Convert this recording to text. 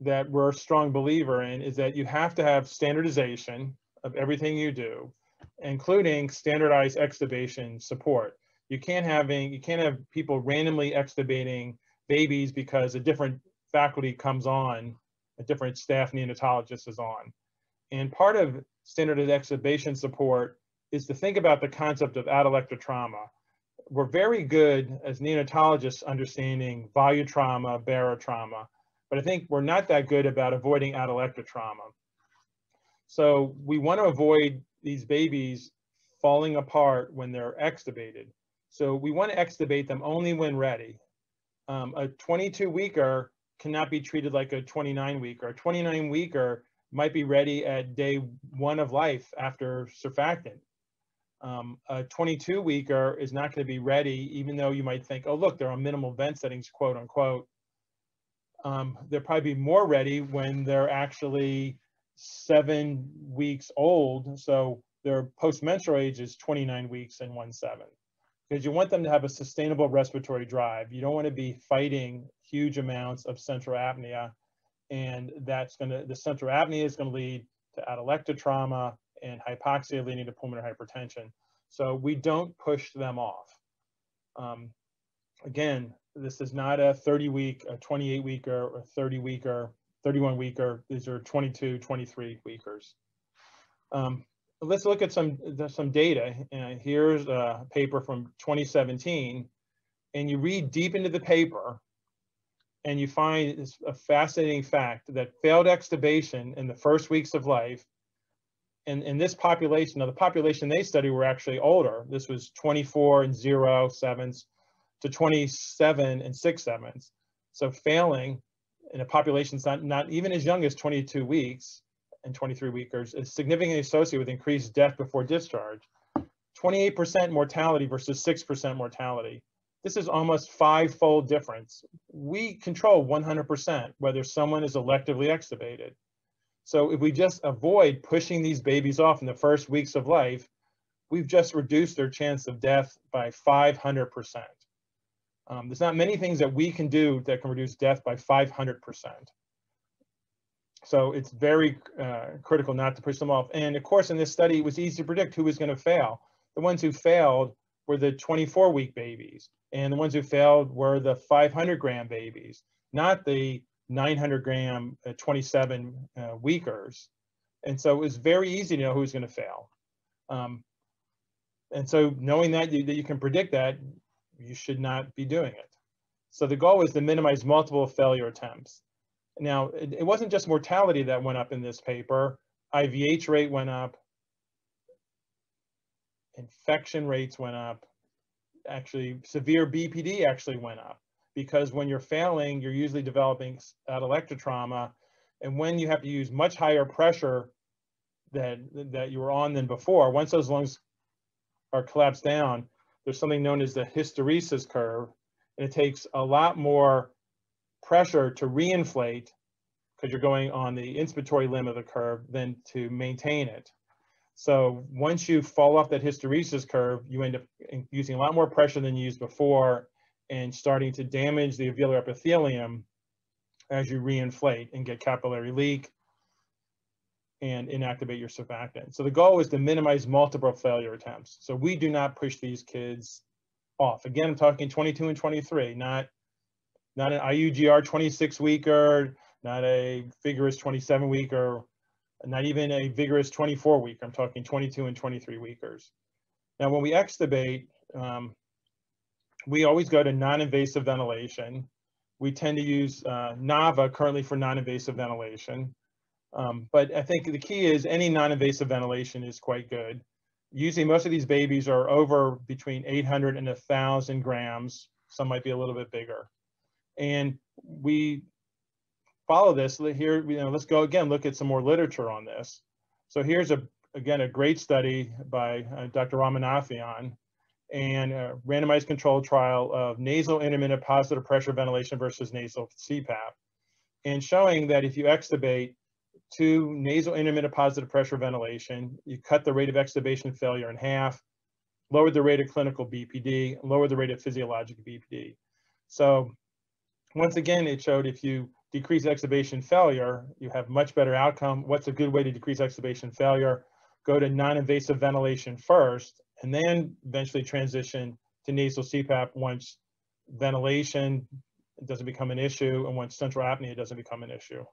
that we're a strong believer in is that you have to have standardization of everything you do, including standardized extubation support. You can't having you can't have people randomly extubating babies because a different faculty comes on, a different staff neonatologist is on. And part of standardized extubation support is to think about the concept of atelecta trauma. We're very good as neonatologists understanding volutrauma, barotrauma, but I think we're not that good about avoiding atelecta trauma. So we want to avoid these babies falling apart when they're extubated. So we want to extubate them only when ready. Um, a 22 weeker cannot be treated like a 29 weeker. A 29 weeker might be ready at day one of life after surfactant. Um, a 22 weeker is not going to be ready, even though you might think, oh, look, they're on minimal vent settings, quote unquote. Um, they'll probably be more ready when they're actually seven weeks old. So their post-menstrual age is 29 weeks and one seven. Because you want them to have a sustainable respiratory drive. You don't want to be fighting huge amounts of central apnea. And that's going to, the central apnea is going to lead to atelecta trauma and hypoxia leading to pulmonary hypertension. So we don't push them off. Um, again, this is not a 30 week, a 28 weeker, or 30 weeker 31 weeker. These are 22, 23 weekers. Um, let's look at some some data. Uh, here's a paper from 2017, and you read deep into the paper, and you find a fascinating fact that failed extubation in the first weeks of life, and in this population, now the population they studied were actually older. This was 24 and 0 sevens to 27 and 6 sevens. So failing in a population not, not even as young as 22 weeks and 23 weekers is significantly associated with increased death before discharge. 28% mortality versus 6% mortality. This is almost five-fold difference. We control 100% whether someone is electively extubated. So if we just avoid pushing these babies off in the first weeks of life, we've just reduced their chance of death by 500%. Um, there's not many things that we can do that can reduce death by 500%. So it's very uh, critical not to push them off. And of course, in this study, it was easy to predict who was going to fail. The ones who failed were the 24 week babies. And the ones who failed were the 500 gram babies, not the 900 gram uh, 27 uh, weekers. And so it was very easy to know who was going to fail. Um, and so knowing that that you can predict that, you should not be doing it. So the goal is to minimize multiple failure attempts. Now, it, it wasn't just mortality that went up in this paper. IVH rate went up. Infection rates went up. Actually, severe BPD actually went up because when you're failing, you're usually developing atelecta trauma. And when you have to use much higher pressure that, that you were on than before, once those lungs are collapsed down, there's something known as the hysteresis curve, and it takes a lot more pressure to reinflate because you're going on the inspiratory limb of the curve than to maintain it. So once you fall off that hysteresis curve, you end up using a lot more pressure than you used before and starting to damage the alveolar epithelium as you reinflate and get capillary leak and inactivate your surfactant. So the goal is to minimize multiple failure attempts. So we do not push these kids off. Again, I'm talking 22 and 23, not, not an IUGR 26 weeker, not a vigorous 27 weeker, not even a vigorous 24 week. I'm talking 22 and 23 weekers. Now, when we extubate, um, we always go to non-invasive ventilation. We tend to use uh, NAVA currently for non-invasive ventilation. Um, but I think the key is any non-invasive ventilation is quite good. Usually most of these babies are over between 800 and 1,000 grams. Some might be a little bit bigger. And we follow this here, you know, let's go again, look at some more literature on this. So here's a, again, a great study by uh, Dr. Ramanathan and a randomized controlled trial of nasal intermittent positive pressure ventilation versus nasal CPAP and showing that if you extubate Two, nasal intermittent positive pressure ventilation. You cut the rate of extubation failure in half, lowered the rate of clinical BPD, lowered the rate of physiologic BPD. So once again, it showed if you decrease extubation failure, you have much better outcome. What's a good way to decrease extubation failure? Go to non-invasive ventilation first, and then eventually transition to nasal CPAP once ventilation doesn't become an issue and once central apnea doesn't become an issue.